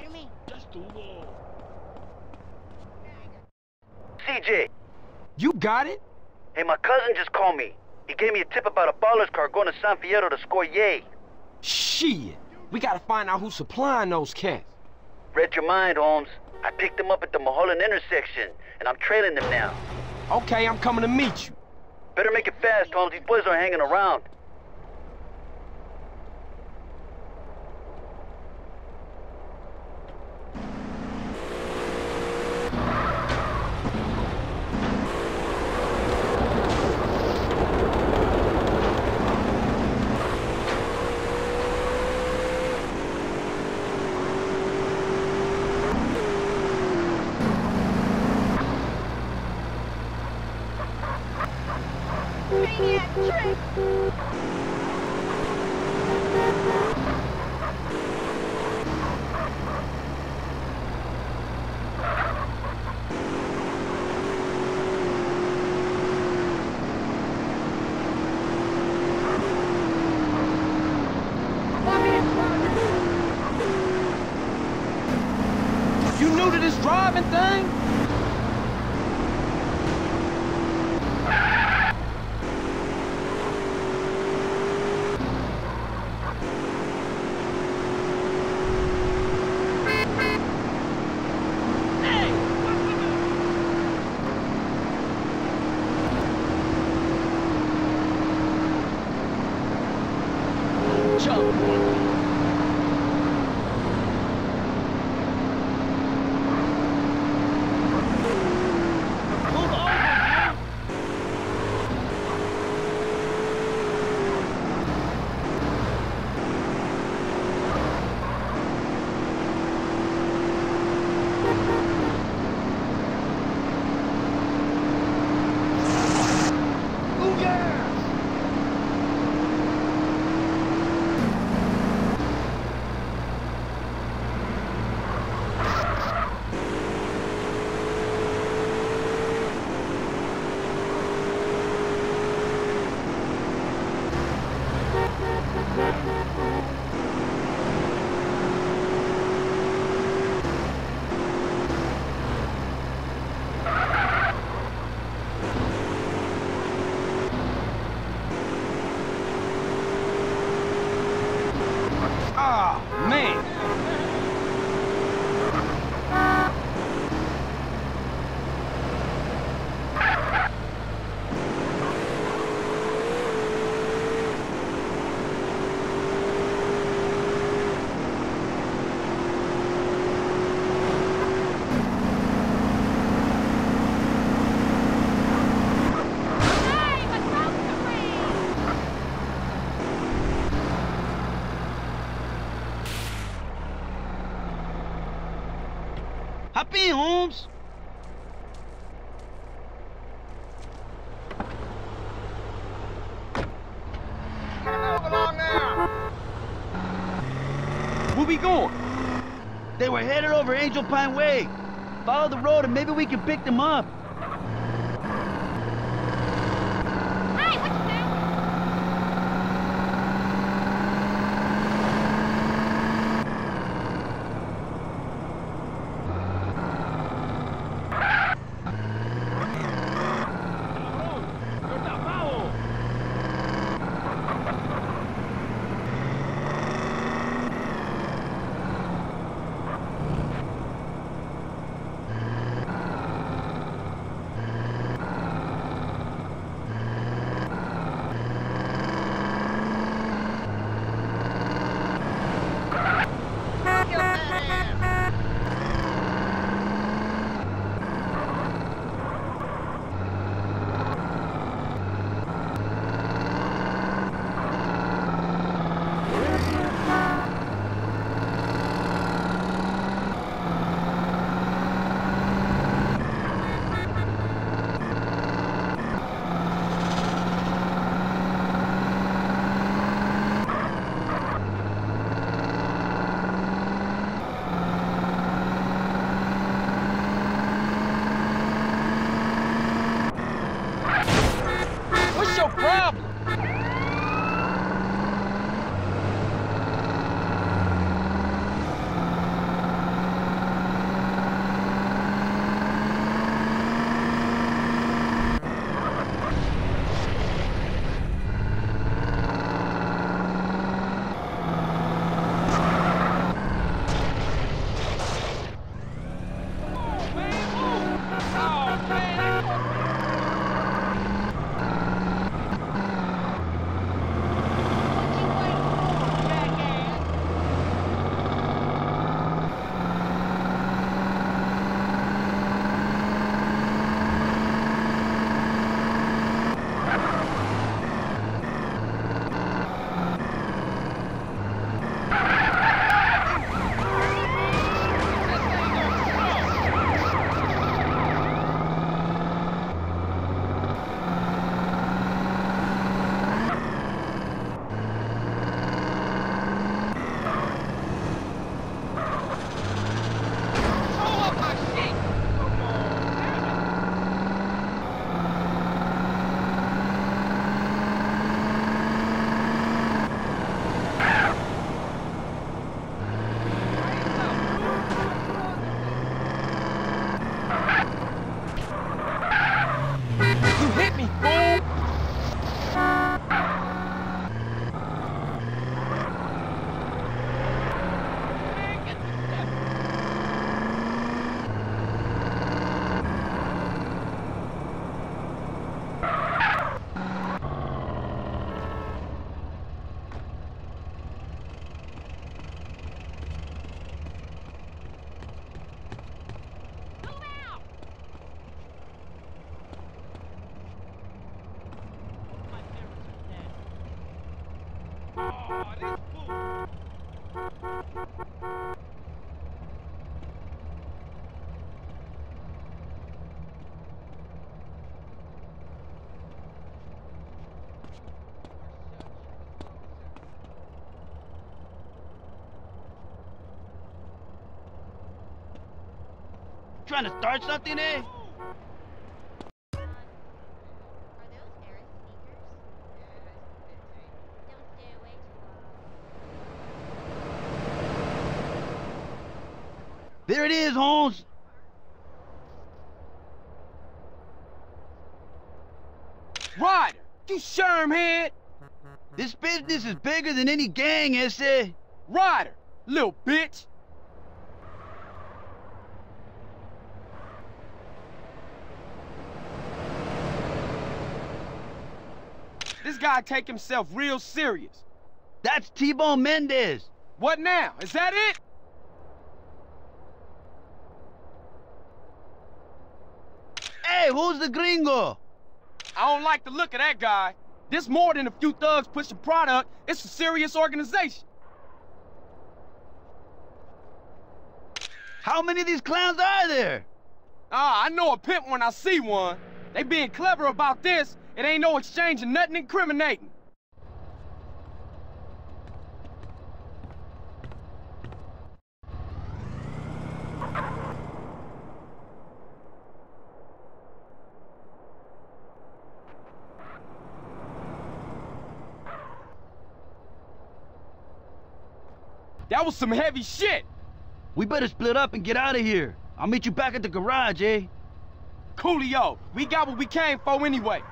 verme. Ya estuvo. CJ, You got it? hey, my cousin just called me. He gave me a tip about a baller's car going to San Fierro to score yay. Shit. We gotta find out who's supplying those cats. Read your mind, Holmes. I picked them up at the Mulholland intersection, and I'm trailing them now. Okay, I'm coming to meet you. Better make it fast, Holmes. These boys aren't hanging around. You new to this driving thing? Hop in, Holmes. Where we going? They were headed over Angel Pine Way. Follow the road and maybe we can pick them up. me. Trying to start something, eh? There it is, Holmes. Ryder, you shermhead! This business is bigger than any gang, ese. Ryder, little bitch! This guy take himself real serious. That's T-Bone Mendez. What now? Is that it? Hey, who's the gringo? I don't like the look of that guy. This more than a few thugs pushing product. It's a serious organization. How many of these clowns are there? Ah, I know a pimp when I see one. They being clever about this. It ain't no exchange of nothing incriminating. That was some heavy shit. We better split up and get out of here. I'll meet you back at the garage, eh? Coolio, we got what we came for anyway.